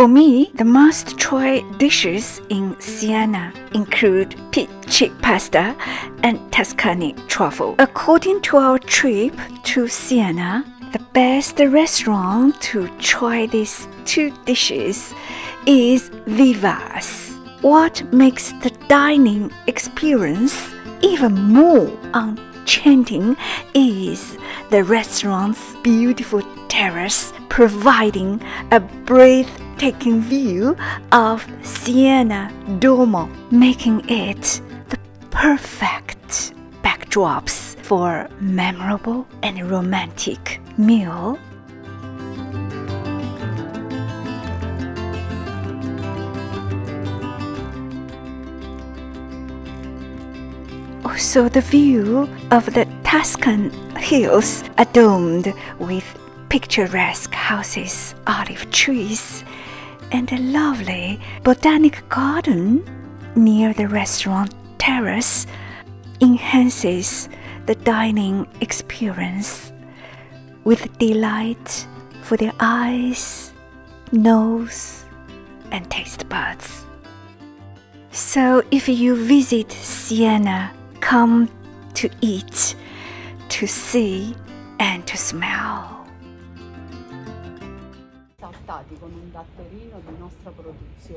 For me, the must try dishes in Siena include pici pasta and Tuscany truffle. According to our trip to Siena, the best restaurant to try these two dishes is Vivace. What makes the dining experience even more enchanting is the restaurant's beautiful terrace providing a breathtaking view of Siena Duomo, making it the perfect backdrops for memorable and romantic meal. Also, the view of the Tuscan hills adorned with picturesque houses, olive trees, and a lovely botanic garden near the restaurant terrace enhances the dining experience with delight for the eyes, nose, and taste buds. So, if you visit Siena, come to eat, to see, and to smell.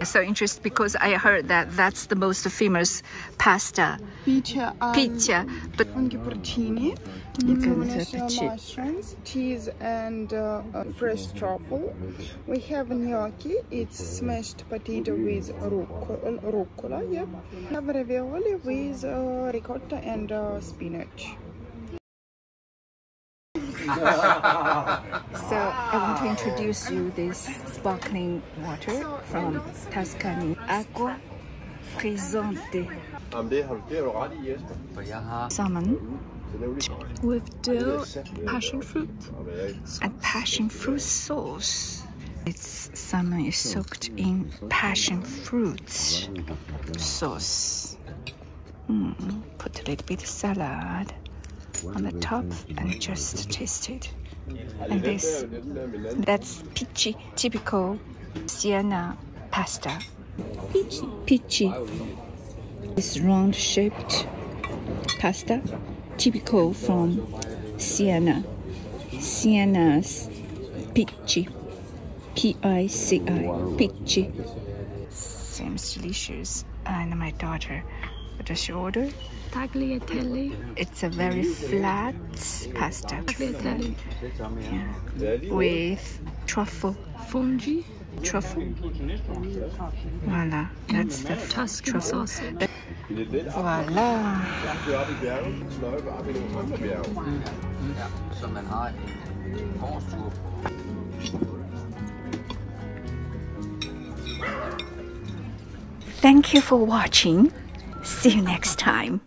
So interested because I heard that that's the most famous pasta. Pizza, um, Pizza, but funghi porcini, Pizza. mushrooms, cheese, and uh, uh, fresh truffle. We have gnocchi. It's smashed potato with rucola. rucola yeah. We have ravioli with uh, ricotta and uh, spinach. So I want to introduce you this sparkling water from Tuscany. Acqua frizzante. Salmon with dill, passion fruit. and passion fruit sauce. Its salmon is soaked in passion fruit sauce. Mm, put a little bit of salad on the top and just taste it. And this, that's pici, typical Siena pasta. Pici. Pici. This round shaped pasta, typical from Siena. Siena's pici. P I C I. Pici. Seems delicious. And my daughter, what does she order? Tagliatelle. It's a very flat pasta Tagliatelle. yeah, with truffle. Fungi. Truffle. Voila, that's the Tuscan truffle. sausage. Voila. Det oppe i bjerget. Sløjpe op i nogle andre bjerge. Ja, så man har en forårstur. Thank you for watching. See you next time.